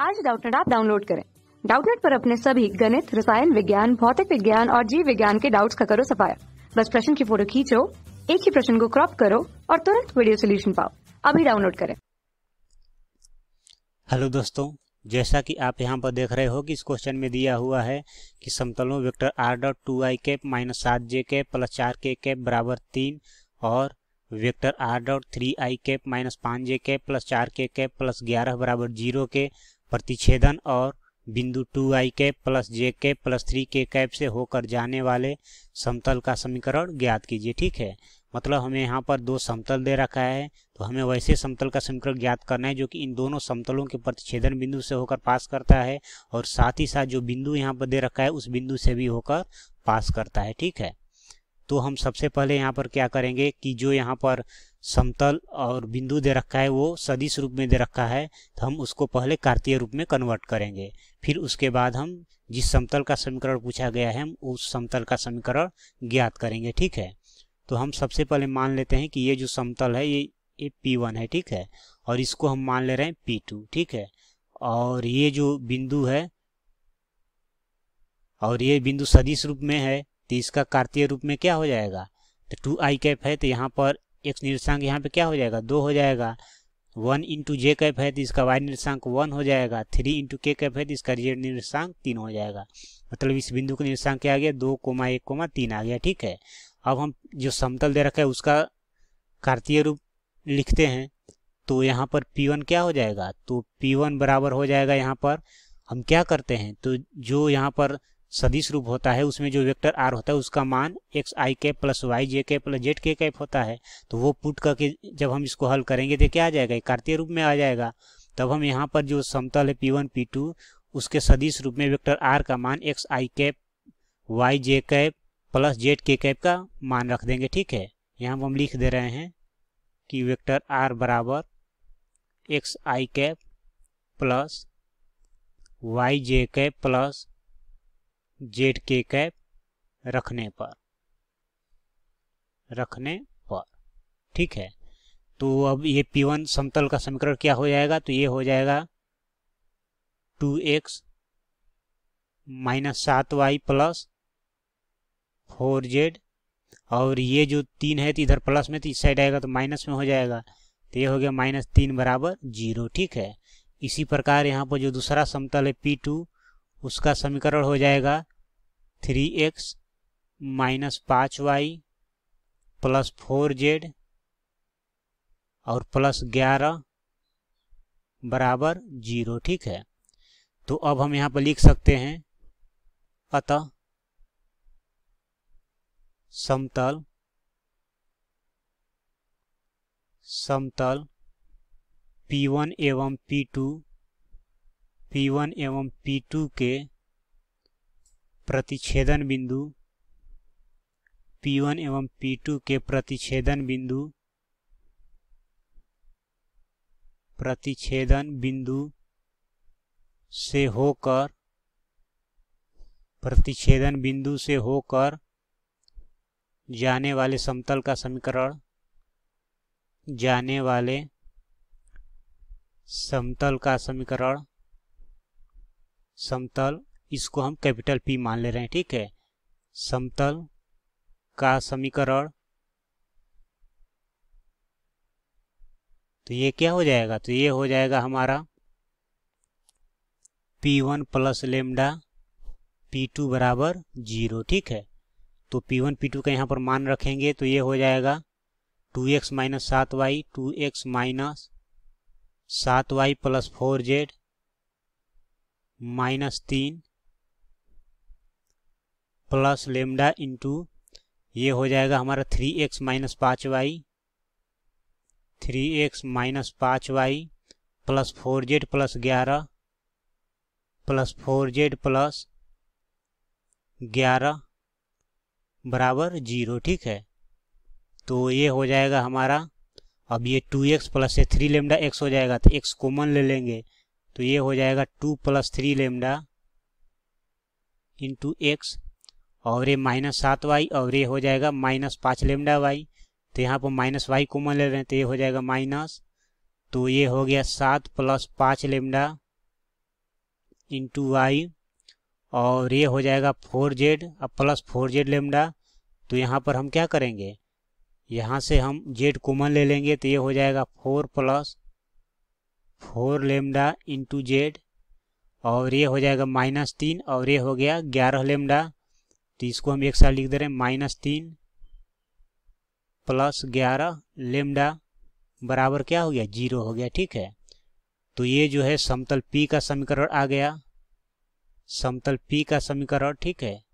आज Doubtnut app download करें। Doubtnut पर अपने सभी गणित, रसायन विज्ञान, भौतिक विज्ञान और जीव विज्ञान के डाउट्स का करो सफाया। बस प्रश्न की फ़ोटो खींचो, एक ही प्रश्न को क्रॉप करो और तुरंत वीडियो सोल्यूशन पाओ। अभी डाउनलोड करें। हेलो दोस्तों, जैसा कि आप यहाँ पर देख रहे हो कि इस क्वेश्चन में दिया हुआ है कि समतलों vector r dot two i cap minus सात जे कैप प्लस चार के कैप बराबर तीन और vector r dot three i cap minus पाँच जे कैप प्लस चार के कैप प्लस ग्यारह बराबर ज़ीरो के प्रतिच्छेदन और बिंदु two i cap plus j k plus three के कैप से होकर जाने वाले समतल का समीकरण ज्ञात कीजिए, ठीक है? मतलब हमें यहाँ पर दो समतल दे रखा है तो हमें वैसे समतल का समीकरण ज्ञात करना है जो कि इन दोनों समतलों के प्रतिच्छेदन बिंदु से होकर पास करता है और साथ ही साथ जो बिंदु यहाँ पर दे रखा है, उस बिंदु से भी होकर पास करता है, ठीक है? तो हम सबसे पहले यहाँ पर क्या करेंगे कि जो यहाँ पर समतल और बिंदु दे रखा है, वो सदिश रूप में दे रखा है तो हम उसको पहले कार्तीय रूप में कन्वर्ट करेंगे। फिर उसके बाद हम जिस समतल का समीकरण पूछा गया है, हम उस समतल का समीकरण ज्ञात करेंगे, ठीक है? तो हम सबसे पहले मान लेते हैं कि ये जो समतल है, ये ये पी वन है, ठीक है? और इसको हम मान ले रहे हैं पी टू ठीक है? और ये जो बिंदु है, और ये बिंदु सदिश रूप में है तो इसका कार्तीय रूप में क्या हो जाएगा? तो टू आई कैप है तो यहाँ पर एक्स निर्देशांक यहाँ पे क्या हो जाएगा? दो हो जाएगा। वन इंटू जे कैप है तो इसका वाई निर्देशांक वन हो जाएगा। थ्री इंटू के कैप है तो इसका जेड निर्देशांक तीन हो जाएगा। मतलब इस बिंदु का निर्देशांक क्या आ गया? दो कोमा एक कोमा तीन आ गया, ठीक है? अब हम जो समतल दे रखा है, उसका कार्तीय रूप लिखते हैं। तो यहाँ पर P1 क्या हो जाएगा? तो P1 बराबर हो जाएगा यहाँ पर। हम क्या करते हैं? तो जो यहाँ पर सदिश रूप होता है, उसमें जो वेक्टर आर होता है, उसका मान x i cap plus y j cap plus z k cap होता है। तो वो पुट करके जब हम इसको हल करेंगे तो क्या आ जाएगा कार्तीय रूप में आ जाएगा। तब हम यहाँ पर जो समतल है पी वन पी टू उसके सदिश रूप में वेक्टर आर का मान x i cap y j cap plus z k cap का मान रख देंगे, ठीक है? यहाँ हम लिख दे रहे हैं कि वेक्टर आर बराबर x i cap plus y j cap plus z k cap रखने पर। रखने पर। ठीक है? तो अब ये P1 समतल का समीकरण क्या हो जाएगा? तो ये हो जाएगा टू एक्स माइनस सात वाई प्लस फोर जेड। और ये जो तीन है तो इधर प्लस में तो इस साइड आएगा तो माइनस में हो जाएगा। तो ये हो गया माइनस तीन बराबर ज़ीरो। ठीक है? इसी प्रकार यहाँ पर जो दूसरा समतल है पी टू, उसका समीकरण हो जाएगा थ्री एक्स माइनस पाँच वाई प्लस फोर जेड और प्लस ग्यारह बराबर ज़ीरो, ठीक है? तो अब हम यहाँ पर लिख सकते हैं अतः समतल समतल P1 एवं P2 P1 एवं P2 के प्रतिच्छेदन बिंदु P1 एवं P2 के प्रतिच्छेदन बिंदु प्रतिच्छेदन बिंदु से होकर, प्रतिच्छेदन बिंदु से होकर जाने वाले समतल का समीकरण, जाने वाले समतल का समीकरण, समतल इसको हम कैपिटल पी मान ले रहे हैं, ठीक है? समतल का समीकरण। तो ये क्या हो जाएगा? तो ये हो जाएगा हमारा P1 one plus lambda p two बराबर ज़ीरो ठीक है? तो P1 वन पी टू का यहाँ पर मान रखेंगे तो ये हो जाएगा टू एक्स माइनस सात वाई टू एक्स माइनस सात y plus four z minus तीन प्लस लेमडा इंटू ये हो जाएगा हमारा थ्री एक्स माइनस पाँच वाई थ्री एक्स माइनस पाँच y plus four z plus ग्यारह प्लस फोर जेड प्लस ग्यारह बराबर ज़ीरो ठीक है? तो ये हो जाएगा हमारा, अब ये टू एक्स प्लस से थ्री लेमडा एक्स हो जाएगा तो एक्स कॉमन ले लेंगे तो ये हो जाएगा two plus three lambda into x और ये माइनस सात वाई और ये हो जाएगा माइनस पाँच लेमडा वाई। तो यहाँ पर माइनस वाई कॉमन ले रहे हैं तो ये हो जाएगा माइनस। तो ये हो गया सात प्लस पाँच लेमडा इंटू वाई। और ये हो जाएगा फोर जेड, अब प्लस फोर जेड लेमडा। तो यहाँ पर हम क्या करेंगे? यहाँ से हम जेड कॉमन ले लेंगे तो ये हो जाएगा four plus four lambda into z. और ये हो जाएगा माइनस तीन, और ये हो गया ग्यारह लेमडा। तो इसको हम एक साथ लिख दे रहे हैं, माइनस तीन प्लस ग्यारह लेमडा बराबर क्या हो गया? ज़ीरो हो गया, ठीक है? तो ये जो है समतल P का समीकरण आ गया। समतल P का समीकरण, ठीक है?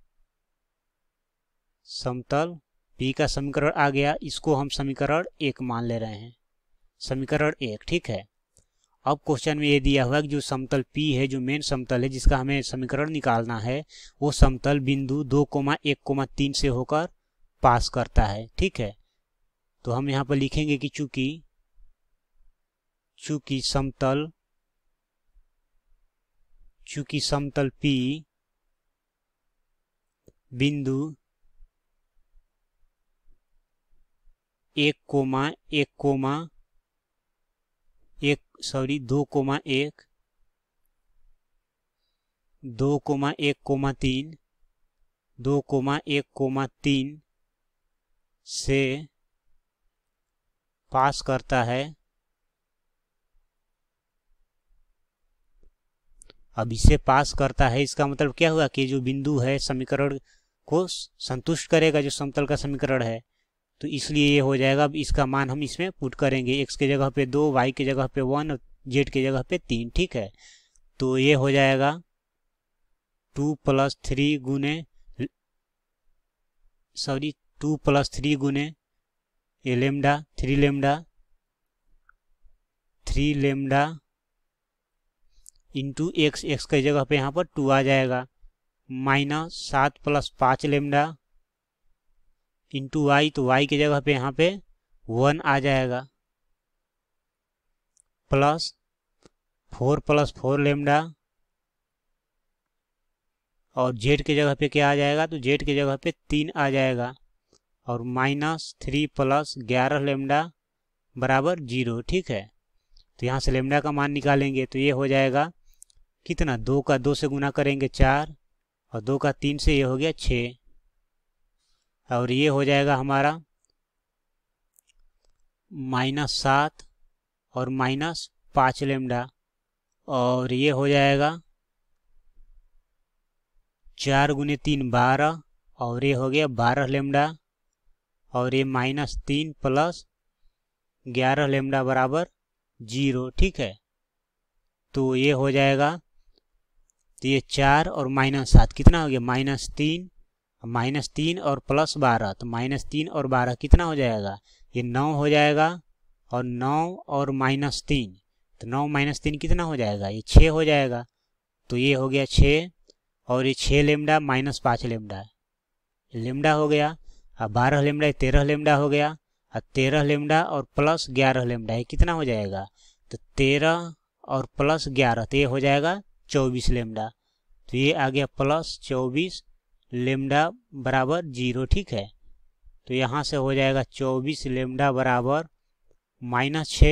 समतल P का समीकरण आ गया। इसको हम समीकरण एक मान ले रहे हैं। समीकरण एक, ठीक है? अब क्वेश्चन में ये दिया हुआ है कि जो समतल P है, जो मेन समतल है, जिसका हमें समीकरण निकालना है, वो समतल बिंदु दो कोमा एक कोमा तीन से होकर पास करता है। ठीक है? तो हम यहाँ पर लिखेंगे कि चूँकि चूँकि समतल चूँकि समतल P बिंदु एक कोमा एक कोमा एक सॉरी दो कोमा एक, दो कोमा एक कोमा तीन, दो कोमा एक कोमा तीन से पास करता है। अब इसे पास करता है, इसका मतलब क्या हुआ कि जो बिंदु है समीकरण को संतुष्ट करेगा, जो समतल का समीकरण है। तो इसलिए ये हो जाएगा। अब इसका मान हम इसमें पुट करेंगे। एक्स के जगह पे दो वाई के जगह पे वन और जेड के जगह पे तीन, ठीक है? तो ये हो जाएगा टू प्लस थ्री गुने सॉरी टू प्लस थ्री गुने ये lambda three lambda three lambda into x x की जगह पे यहाँ पर टू आ जाएगा। माइनस सात प्लस पाँच लेमडा इंटू वाई तो वाई की जगह पे यहाँ पे वन आ जाएगा। Plus four plus four lambda और जेड के जगह पे क्या आ जाएगा? तो जेड के जगह पे तीन आ जाएगा और माइनस थ्री प्लस ग्यारह लेमडा बराबर ज़ीरो ठीक है? तो यहाँ से लेमडा का मान निकालेंगे तो ये हो जाएगा कितना? दो का दो से गुना करेंगे चार और दो का तीन से ये हो गया छः। और ये हो जाएगा हमारा माइनस सात और माइनस पाँच लेमडा। और ये हो जाएगा चार गुने तीन बारह, और ये हो गया बारह लेमडा। और ये माइनस तीन प्लस ग्यारह लेमडा बराबर ज़ीरो, ठीक है? तो ये हो जाएगा तो ये चार और माइनस सात कितना हो गया? माइनस तीन माइनस तीन और प्लस बारह तो माइनस तीन और बारह कितना हो जाएगा? ये नौ हो जाएगा और नौ और माइनस तीन तो नौ माइनस तीन कितना हो जाएगा? ये छः हो जाएगा तो ये हो गया छः और ये छः लेमडा माइनस पाँच लेमडा लेमडा हो गया, अब बारह लेमडा तेरह लेमडा हो गया और तेरह लेमडा और प्लस ग्यारह लेमडा, ये कितना हो जाएगा? तो तेरह और प्लस ग्यारह तो ये हो जाएगा चौबीस लेमडा तो ये आ गया प्लस चौबीस लेमडा बराबर ज़ीरो, ठीक है? तो यहाँ से हो जाएगा चौबीस लेमडा बराबर माइनस छ।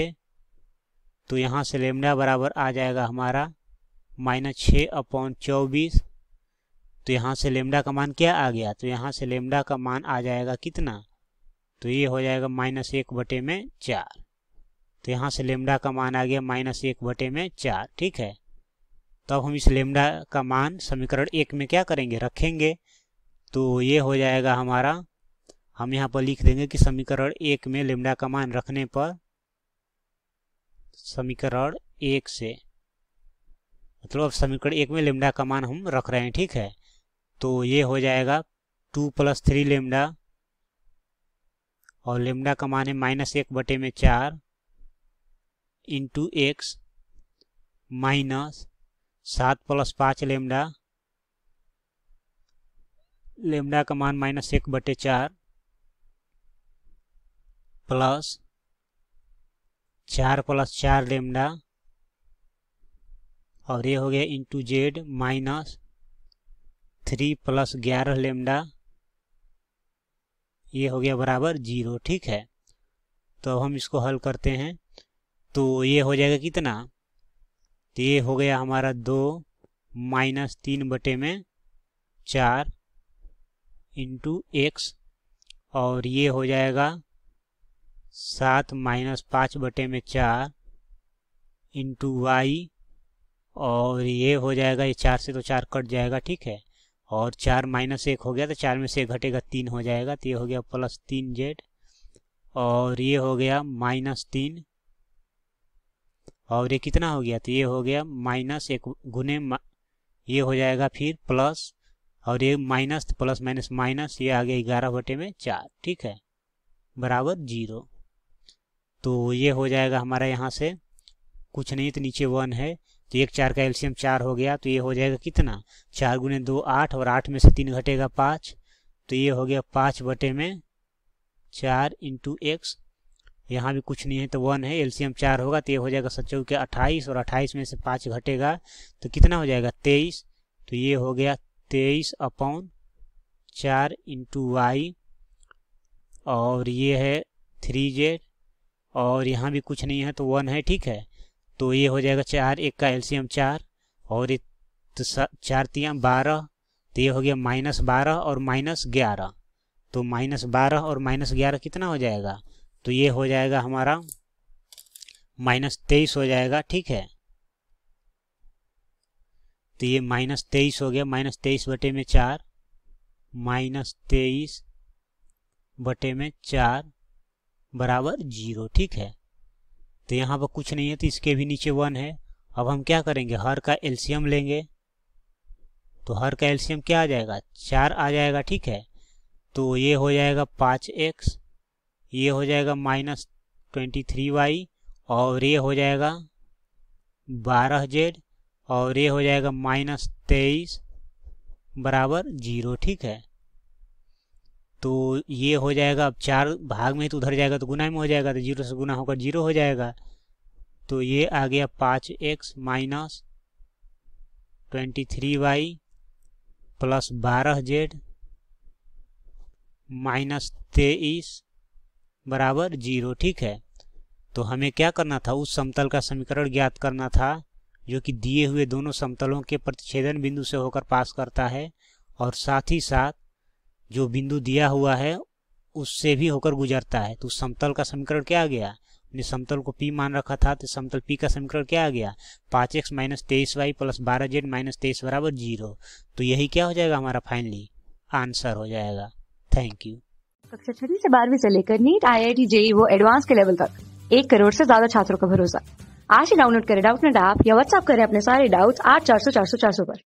तो यहाँ से लेमडा बराबर आ जाएगा हमारा माइनस छ अपॉन चौबीस। तो यहाँ से लेमडा का मान क्या आ गया? तो यहाँ से लेमडा का मान आ जाएगा कितना? तो ये हो जाएगा माइनस एक बटे में चार। तो यहाँ से लेमडा का मान आ गया माइनस एक बटे में चार, ठीक है? तब तो हम इस लेमडा का मान समीकरण एक में क्या करेंगे? रखेंगे। तो ये हो जाएगा हमारा। हम यहाँ पर लिख देंगे कि समीकरण एक में लेमडा का मान रखने पर समीकरण एक से मतलब समीकरण एक में लेमडा का मान हम रख रहे हैं, ठीक है? तो ये हो जाएगा टू प्लस थ्री लेमडा और लेमडा का मान है माइनस एक बटे में चार इंटू एक्स माइनस सात प्लस पाँच लेमडा लेमडा का मान माइनस एक बटे चार प्लस चार प्लस चार लेमडा और ये हो गया into z minus three plus ग्यारह लेमडा ये हो गया बराबर ज़ीरो ठीक है? तो अब हम इसको हल करते हैं। तो ये हो जाएगा कितना? तो ये हो गया हमारा दो माइनस तीन बटे में चार। इंटू एक्स और ये हो जाएगा सात माइनस पाँच बटे में चार इंटू वाई और ये हो जाएगा, ये चार से तो चार कट जाएगा, ठीक है? और चार माइनस एक हो गया तो चार में से घटेगा, तीन हो जाएगा तो ये हो गया प्लस तीन जेड और ये हो गया माइनस तीन और ये कितना हो गया? तो ये हो गया माइनस एक गुने ये हो जाएगा फिर प्लस और ये माइनस प्लस माइनस माइनस ये आ गया ग्यारह बटे में चार, ठीक है? बराबर ज़ीरो। तो ये हो जाएगा हमारा यहाँ से। कुछ नहीं तो नीचे वन है। तो एक चार का एल्सियम चार हो गया तो ये हो जाएगा कितना? चार गुने दो आठ, और आठ में से तीन घटेगा पाँच। तो ये हो गया पाँच बटे में चार इंटू एक्स यहाँ भी कुछ नहीं है तो वन है एल्सियम चार होगा तो ये हो जाएगा सच्चौ के अट्ठाईस, और अट्ठाईस में से पाँच घटेगा तो कितना हो जाएगा तेईस। तो ये हो गया तेईस अपॉन चार इंटू वाई, और ये है थ्री जेड, और यहाँ भी कुछ नहीं है तो वन है, ठीक है? तो ये हो जाएगा चार, एक का एल्सियम चार, और ये तो चार तिया बारह तो ये हो गया माइनस बारह और माइनस ग्यारह। तो माइनस बारह और माइनस ग्यारह कितना हो जाएगा? तो ये हो जाएगा हमारा माइनस तेईस हो जाएगा, ठीक है? तो ये माइनस तेईस हो गया, माइनस तेईस बटे में चार, माइनस तेईस बटे में चार बराबर ज़ीरो, ठीक है? तो यहाँ पर कुछ नहीं है तो इसके भी नीचे वन है। अब हम क्या करेंगे? हर का एल्सियम लेंगे। तो हर का एल्सियम क्या आ जाएगा? चार आ जाएगा, ठीक है? तो ये हो जाएगा पाँच एक्स, ये हो जाएगा माइनस ट्वेंटी थ्री वाई, और ये हो जाएगा बारह जेड और ये हो जाएगा माइनस तेईस बराबर ज़ीरो, ठीक है? तो ये हो जाएगा, अब चार भाग में तो उधर जाएगा तो गुना में हो जाएगा तो ज़ीरो से गुना होकर ज़ीरो हो जाएगा। तो ये आ गया पाँच x minus twenty three y plus बारह जेड माइनस तेईस बराबर ज़ीरो, ठीक है? तो हमें क्या करना था? उस समतल का समीकरण ज्ञात करना था। जो कि दिए हुए दोनों समतलों के प्रतिच्छेदन बिंदु से होकर पास करता है और साथ ही साथ जो बिंदु दिया हुआ है, उससे भी होकर गुजरता है। तो समतल का समीकरण क्या आ गया? हमने समतल को पी मान रखा था तो समतल पी का समीकरण क्या आ गया? पाँच एक्स माइनस तेईस वाई प्लस बारह जेड माइनस तेईस बराबर ज़ीरो। तो यही क्या हो जाएगा हमारा फाइनली आंसर हो जाएगा। थैंक यू कक्षा छठी से बारहवीं से लेकर NEET I I T JEE वो एडवांस के लेवल तक। एक करोड़ से ज़्यादा छात्रों का भरोसा। आज ही डाउनलोड करें डाउट नेट आप या व्हाट्सअप करें अपने सारे डाउट्स आठ चार सौ चार सौ चार सौ पर।